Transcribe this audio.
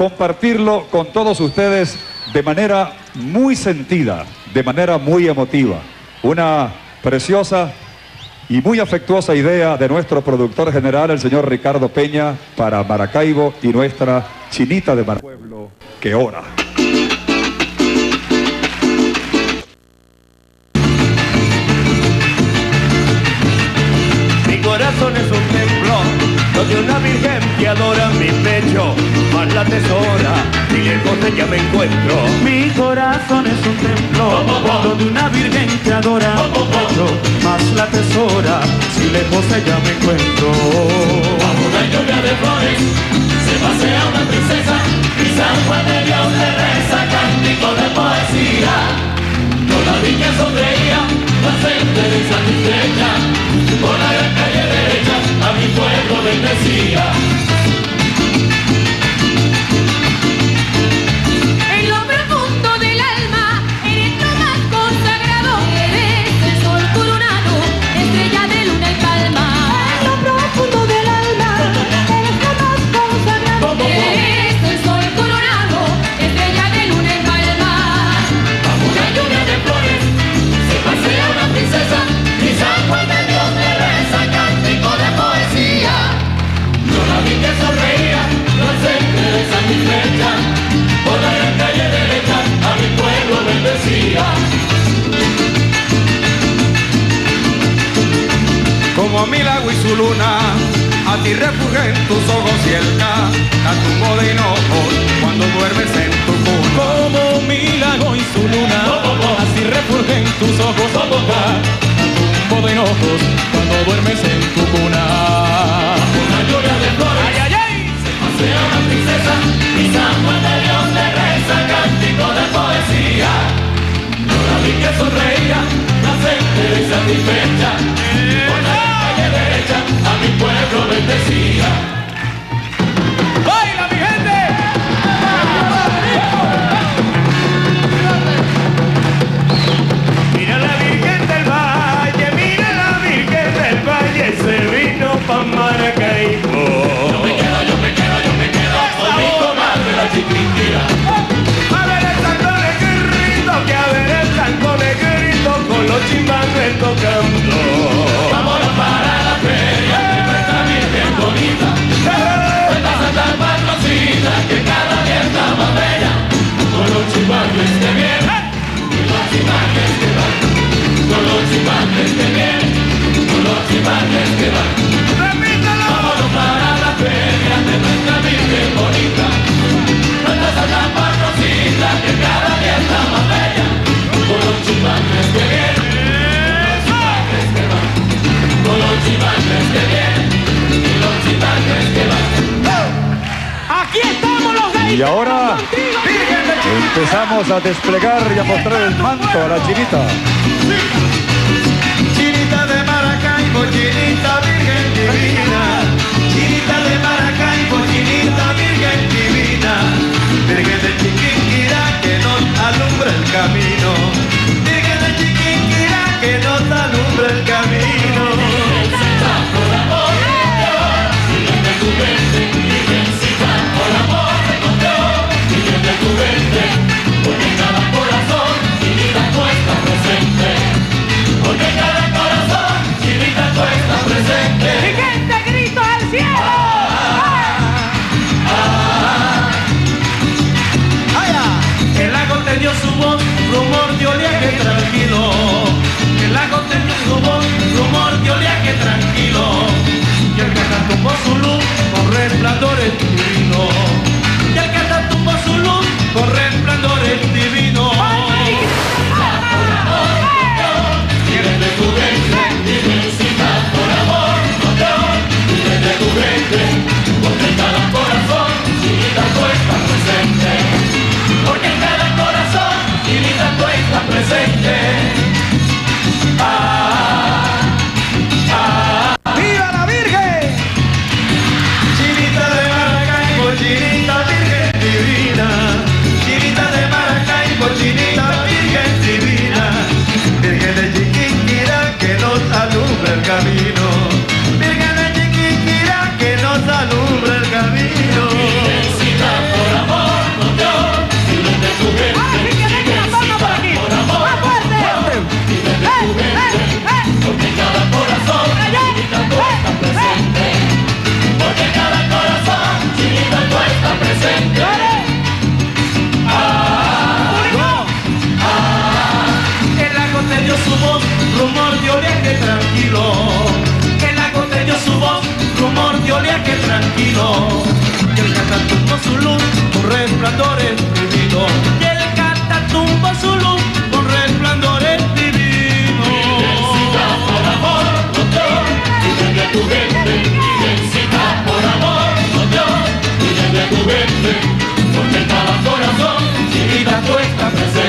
compartirlo con todos ustedes de manera muy sentida, de manera muy emotiva. Una preciosa y muy afectuosa idea de nuestro productor general, el señor Ricardo Peña, para Maracaibo y nuestra chinita de Maracaibo, pueblo que ora. Mi corazón es un templo donde una virgen que adora mi pecho, más la tesora y lejos ella me encuentro. Mi corazón es un templo donde una virgen que adora mi pecho, más la tesora si lejos ella me encuentro. Bajo una lluvia de flores se pasea una princesa pueblo a ti refugen tus ojos y el modo de hinojos cuando duermes en tu cuna. Como mi lago y su luna, así refulgen tus ojos a tu modo enojos cuando duermes en tu cuna. Una lluvia de flores se pasea una princesa y San Juan de Dios le reza cántico de poesía. Toda niña sonreía, placente y satisfecha, pueblo bendecía. Y ahora empezamos a desplegar y a mostrar el manto a la chinita. tranquilo, y el que cantó su luz, con resplandores Vergara. Chinita